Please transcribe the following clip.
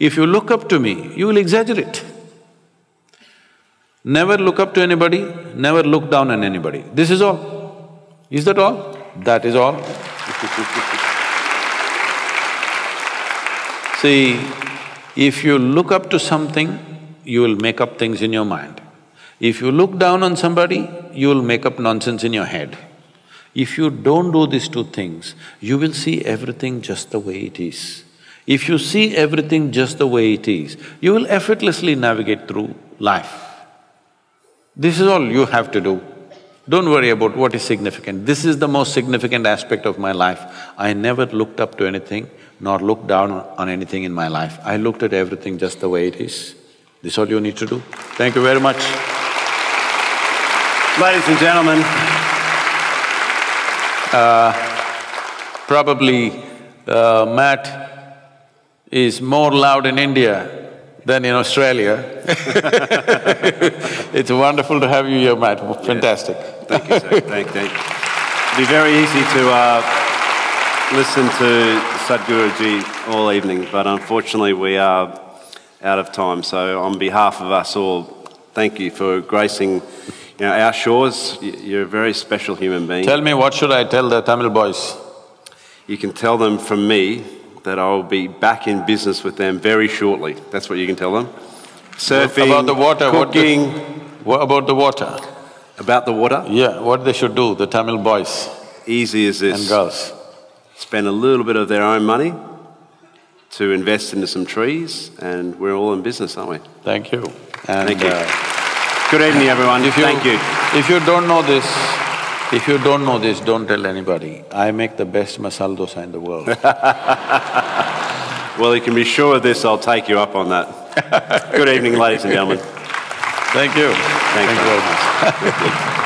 If you look up to me, you will exaggerate. Never look up to anybody, never look down on anybody. This is all. Is that all? That is all. See, if you look up to something, you will make up things in your mind. If you look down on somebody, you will make up nonsense in your head. If you don't do these two things, you will see everything just the way it is. If you see everything just the way it is, you will effortlessly navigate through life. This is all you have to do. Don't worry about what is significant. This is the most significant aspect of my life. I never looked up to anything nor looked down on anything in my life. I looked at everything just the way it is. This is all you need to do. Thank you very much. Ladies and gentlemen, Probably uh, Matt is more loud in India than in Australia. It's wonderful to have you here, Matt. Fantastic. thank you, sir, thank, thank. It'd be very easy to uh, listen to Sadhguruji all evening, but unfortunately we are out of time. So on behalf of us all, thank you for gracing you know, our shores. You're a very special human being. Tell me, what should I tell the Tamil boys? You can tell them from me that I will be back in business with them very shortly. That's what you can tell them. Surfing, About the water, what the- What about the water? about the water. Yeah, what they should do, the Tamil boys Easy as this. and girls. Spend a little bit of their own money to invest into some trees, and we're all in business, aren't we? Thank you. And, Thank you. uh, Good evening, everyone. if you… Thank you. If you don't know this, if you don't know this, don't tell anybody. I make the best masala dosa in the world. Well, you can be sure of this, I'll take you up on that. Good evening, ladies and gentlemen. Thank you. Thank you very much.